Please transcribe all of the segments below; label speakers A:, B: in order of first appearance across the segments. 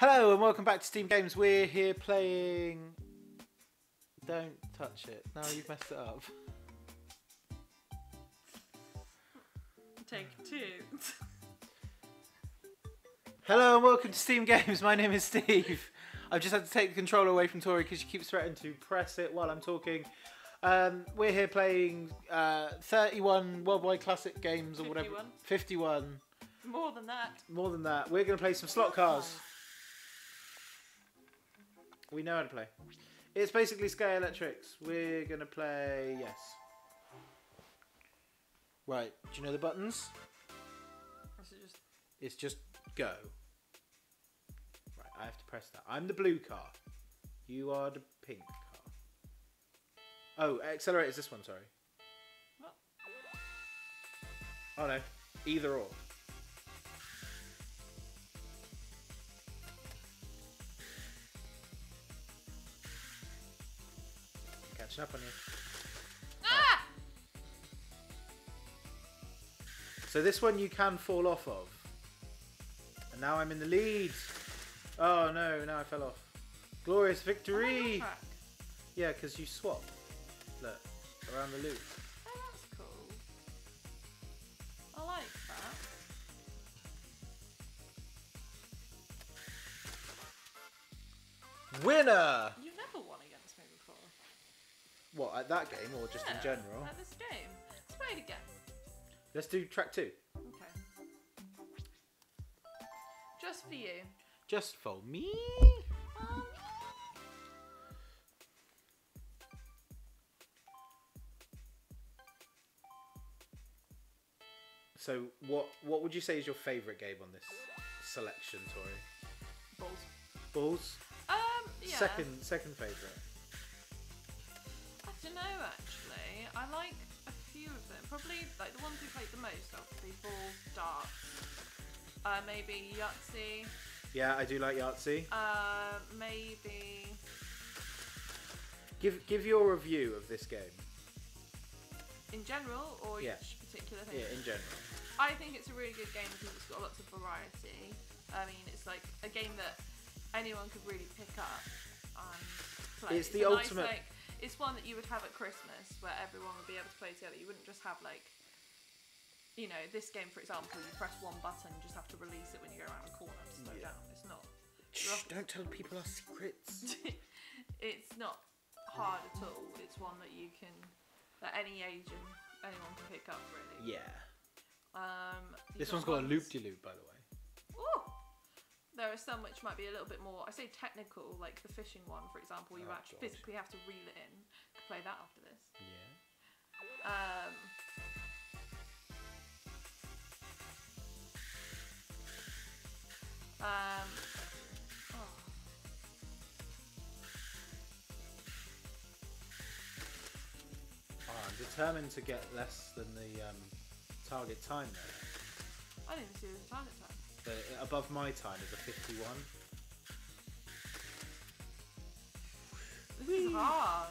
A: Hello and welcome back to Steamed Games. We're here playing. Don't touch it. No, you've messed it up.
B: Take two.
A: Hello and welcome to Steamed Games. My name is Steve. I've just had to take the controller away from Tori because she keeps threatening to press it while I'm talking. Um, we're here playing uh, 31 worldwide classic games or whatever.
B: 51.
A: 51.
B: More than that.
A: More than that. We're going to play some slot cars. We know how to play. It's basically Scalextrics. We're going to play. Yes. Right. Do you know the buttons?
B: Is just
A: It's just go. Right, I have to press that. I'm the blue car. You are the pink car. Oh, accelerate is this one, sorry.
B: What?
A: Oh no. Either or. Catching up on you.
B: ah!
A: So this one you can fall off of. And now I'm in the lead. Oh no, now I fell off. Glorious
B: Am I on
A: victory!
B: track?
A: Yeah, because you swap. Look, around the loop.
B: Oh, that's cool. I like that.
A: Winner!
B: You've never won against me before.
A: What, at that game or just in general?
B: At this game. Let's play it again.
A: Let's do track two.
B: Okay. Just for you.
A: Just for me.
B: Um,
A: So, what what would you say is your favourite game on this selection, Tori?
B: balls.
A: Balls.
B: Um, yeah.
A: Second second favourite.
B: I don't know actually. I like a few of them. Probably like the ones we played the most are the balls, darts, uh, maybe Yahtzee,
A: Yeah, I do like Yahtzee.
B: uh, maybe
A: Give give your review of this game.
B: in general or
A: Yeah.
B: each particular thing.
A: Yeah, in general.
B: I think it's a really good game because it's got lots of variety. I mean, it's like a game that anyone could really pick up and play.
A: It's the
B: a nice,
A: ultimate-
B: like, it's one that you would have at Christmas where everyone would be able to play together. You wouldn't just have like, you know, this game for example. You press one button, you just have to release it when you go around a corner to slow
A: Yeah.
B: down. It's not.
A: Shh, don't tell people our secrets.
B: it's not hard at all. It's one that you can, at any age and anyone can pick up really.
A: Yeah.
B: Um,
A: This one's got a loop de loop, by the way.
B: Ooh. There are some which might be a little bit more, I say technical, like the fishing one, for example, you
A: Oh,
B: actually
A: God.
B: physically have to reel it in. Could play that after this.
A: Yeah.
B: Um, um, oh,
A: Oh, I'm determined to get less than the um, target time there.
B: I didn't see the target time.
A: The, above my time is a 51.
B: This is hard.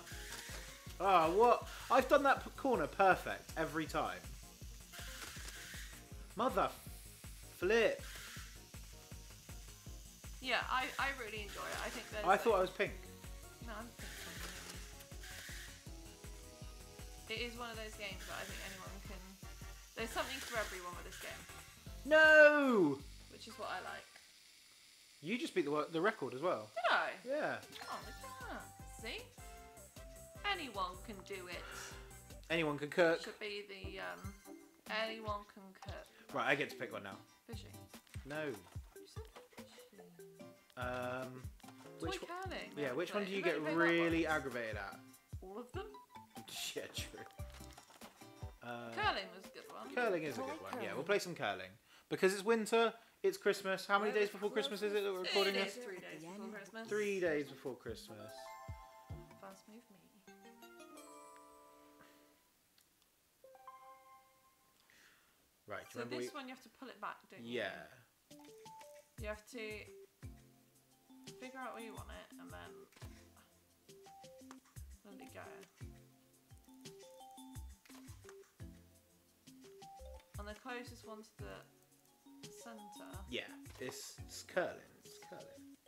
A: Oh, what? I've done that corner perfect every time. Mother flip.
B: Yeah, I, I really enjoy it. I think there's.
A: I thought I was pink.
B: No, I don't think so. It is one of those games that I think anyone can. There's something for everyone with this game,
A: No!
B: Which is what I like.
A: You just beat the, the record as well.
B: Did I?
A: Yeah.
B: Oh, look at that. See? Anyone can do it.
A: Anyone can cook.
B: Should be the um. Anyone can cook.
A: Right, I get to pick one now.
B: Fishing.
A: No.
B: You said fishing.
A: Um, which one?
B: curling.
A: Yeah, which one do you get
B: only played that
A: really aggravated at?
B: All of them.
A: yeah, true. Uh,
B: Curling was a good one.
A: curling is a good one. Yeah, we'll play some curling. Because it's winter, it's Christmas. How many days before Christmas is it that we're recording this?
B: three days before Christmas.
A: Three days before Christmas.
B: Fast move me.
A: Right, do
B: So
A: you remember
B: this
A: we...
B: one you have to pull it back, don't you?
A: Yeah.
B: You have to figure out where you want it and then let it go. And the closest one to the centre.
A: Yeah, it's, it's curling. It's curling.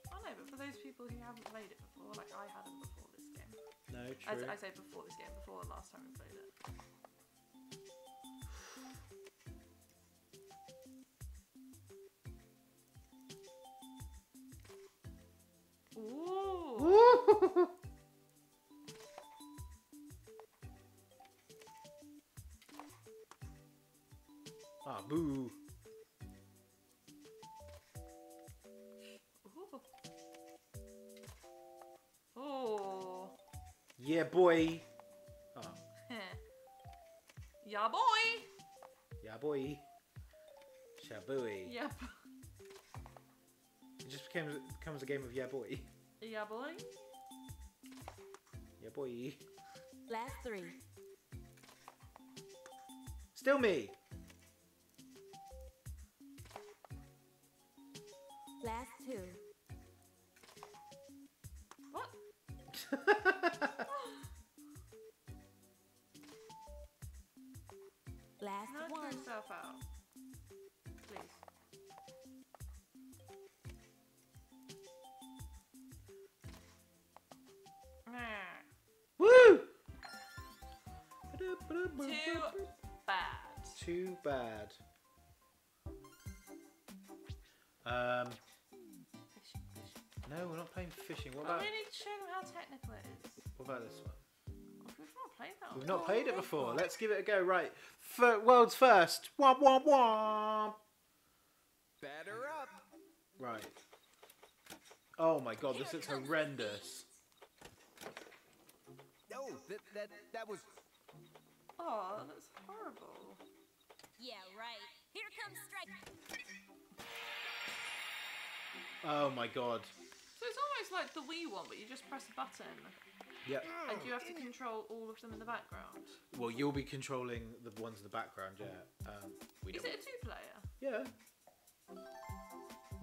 B: but for those people who haven't played it before, like I hadn't before this game.
A: No,
B: As
A: true.
B: I say before this game, before the last time we played it. Ooh.
A: ah, boo. Yeah, boy. Oh,
B: Heh. Yeah, boy.
A: yeah, boy. Shabooey.
B: Yep.
A: It just becomes becomes a game of yeah, boy.
B: Yeah, boy.
A: Yeah, boy.
C: Last three.
A: Still me.
C: Last two.
B: What? yourself out. Please.
A: Woo!
B: Too bad.
A: Too bad. Um,
B: Fishing, fishing.
A: no, we're not playing fishing. What about
B: we need to show them how technical it is.
A: what about this one?
B: We've not played that
A: We've
B: one.
A: not played it before. Let's give it a go. Right, F- world's first. Womp womp womp.
D: Batter up.
A: Right. Oh my god, this looks horrendous.
D: No, that that that was
B: Oh, that's horrible.
C: Yeah, right. Here comes strike.
A: Oh my god.
B: So it's almost like the Wii one, but you just press a button
A: Yep.
B: and you have to control all of them in the background.
A: Well, you'll be controlling the ones in the background, yeah. Um, we
B: Is
A: don't.
B: it a two-player?
A: Yeah.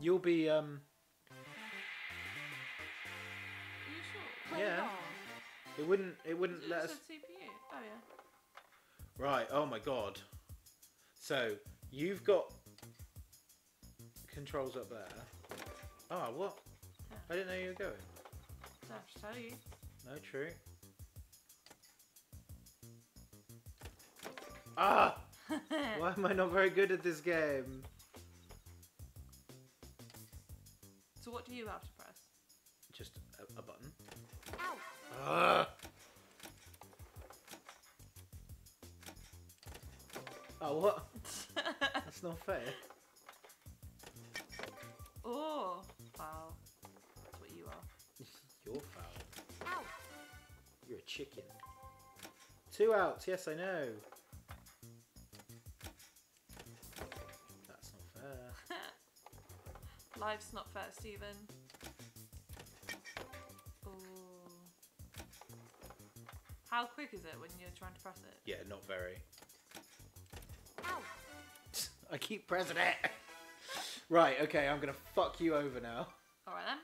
A: You'll be um.
B: Are you sure?
C: Play
A: Yeah.
C: ball.
A: It wouldn't. It wouldn't let
B: just
A: us.
B: said CPU. Oh yeah.
A: Right. Oh my god. So you've got controls up there. Ah, what?
B: Yeah.
A: I didn't know you were going.
B: Don't have to tell you.
A: No, true. Ah! Why am I not very good at this game?
B: So what do you have to press?
A: Just a, a button.
C: Out.
A: Ah! Oh, what? That's not fair.
B: oh,
A: chicken. Two outs, yes, I know. That's not fair.
B: Life's not fair, Stephen. Ooh. How quick is it when you're trying to press it?
A: Yeah, not very.
C: Out.
A: I keep pressing it. Right, okay, I'm gonna fuck you over now.
B: Alright then.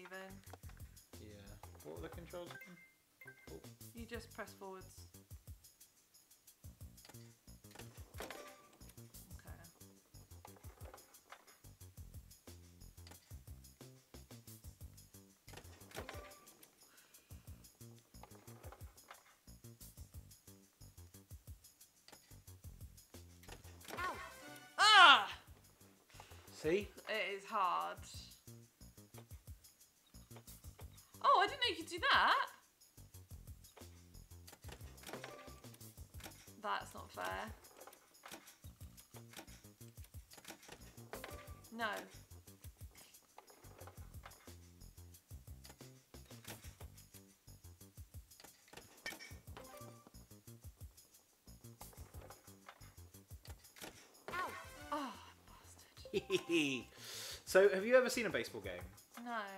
B: Hit, Stephen.
A: Yeah. What were the controls? Oh,
B: You just press forwards. Okay.
C: Out.
B: Ah!
A: See?
B: It is hard. Know you could do that. That's not fair. No.
C: Out.
B: Oh, ah, bastard.
A: so, have you ever seen a baseball game?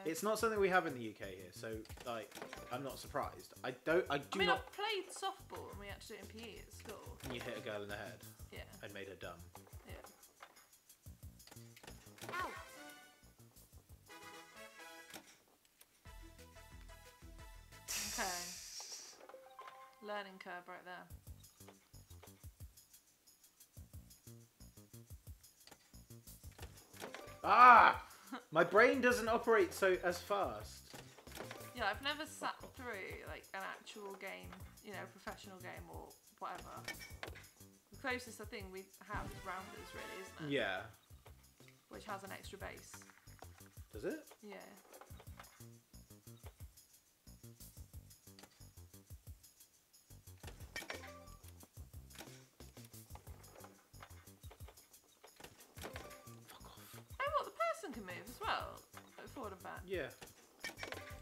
A: It's not something we have in the UK here, so like I'm not surprised. I don't. I do
B: I mean,
A: not.
B: I played softball and we had to do it in PE at school.
A: And you hit a girl in the head.
B: Yeah.
A: And made her dumb.
B: Yeah.
C: Ow.
B: Okay. Learning curve right there.
A: Ah! My brain doesn't operate so as fast.
B: Yeah, I've never sat through like an actual game, you know, professional game or whatever. The closest I think we have is Rounders, really, isn't it?
A: Yeah.
B: Which has an extra base.
A: Does it?
B: Yeah.
A: Yeah.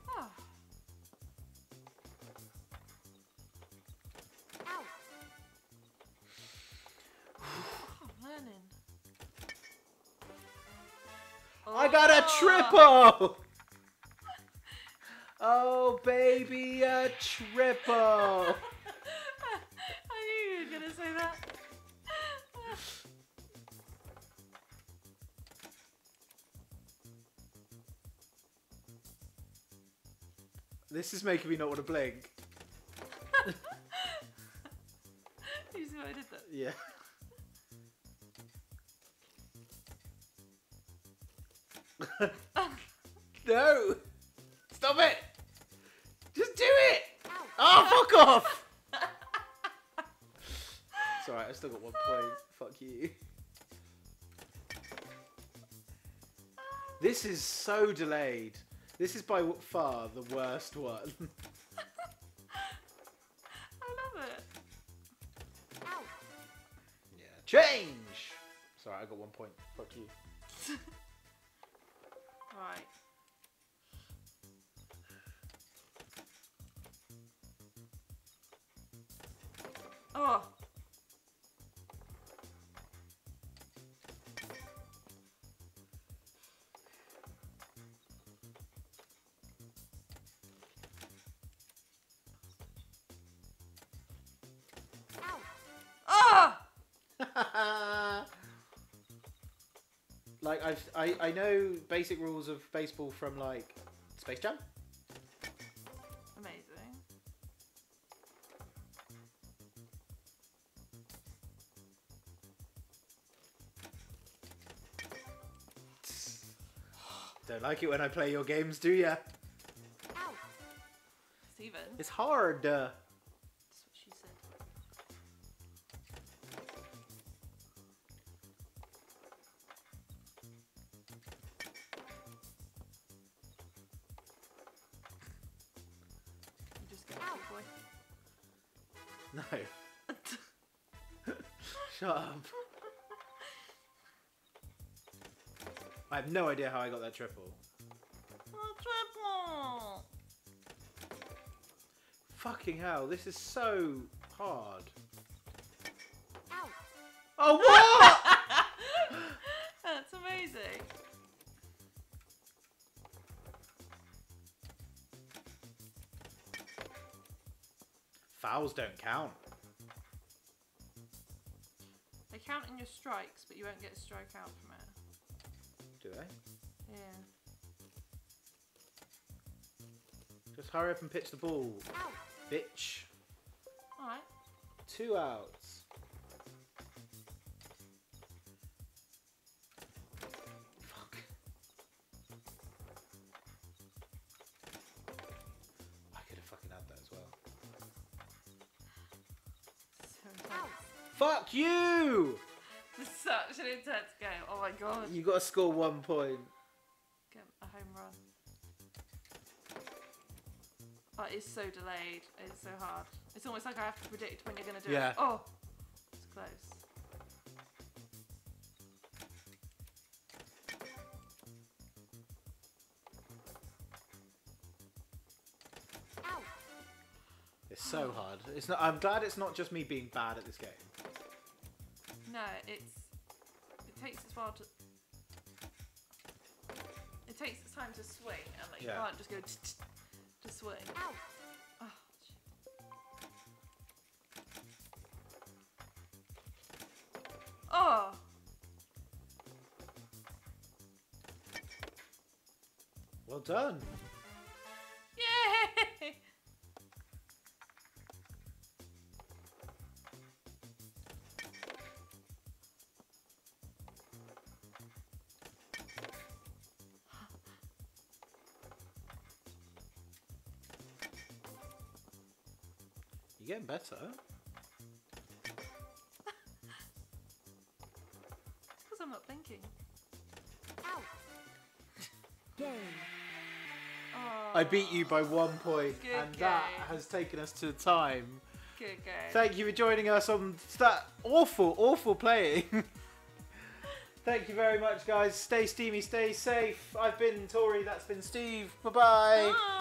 B: Oh.
C: Ow.
B: I'm learning.
A: I got a
B: Oh.
A: triple! Oh, baby, a triple! This is making me not want to blink.
B: you see what I did there?
A: Yeah. no! Stop it! Just do it! Oh, fuck off! it's alright, I still got one point. Fuck you. This is so delayed. This is by far the worst one.
B: I love it.
C: Ow.
A: yeah. Change! Sorry, I got one point. Fuck you.
B: Right. Oh.
A: Like I've, I I know basic rules of baseball from like Space Jam.
B: Amazing.
A: Don't like it when I play your games, do ya?
C: Ow.
B: Steven.
A: It's hard. Uh, no. Shut up. I have no idea how I got that triple.
B: Oh, triple!
A: Fucking hell, this is so hard.
C: Ow.
A: Oh what? Fouls don't count.
B: They count in your strikes, but you won't get a strike out from it.
A: Do they?
B: Yeah.
A: Just hurry up and pitch the ball,
C: Ow.
A: bitch.
B: Alright.
A: Two outs. Fuck you!
B: This is such an intense game. Oh my god.
A: You got to score one point.
B: Get a home run. Oh, it's so delayed. It's so hard. It's almost like I have to predict when you're going to do
A: Yeah.
B: it. Oh! It's close.
C: Ow.
A: It's so hard. It's not. I'm glad it's not just me being bad at this game.
B: No, it's. It takes its while to. It takes its time to swing, and like, you can't just go to swing.
C: Ow.
B: Oh, oh!
A: Well done. Better.
B: Because I'm not thinking.
C: Out. Game.
B: Oh,
A: I beat you by one point,
B: Good
A: and that has taken us to the time.
B: Good game.
A: Thank you for joining us on that awful, awful playing. Thank you very much, guys. Stay steamy, stay safe. I've been Tori, that's been Steve. Bye bye.
B: Bye.